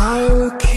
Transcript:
I will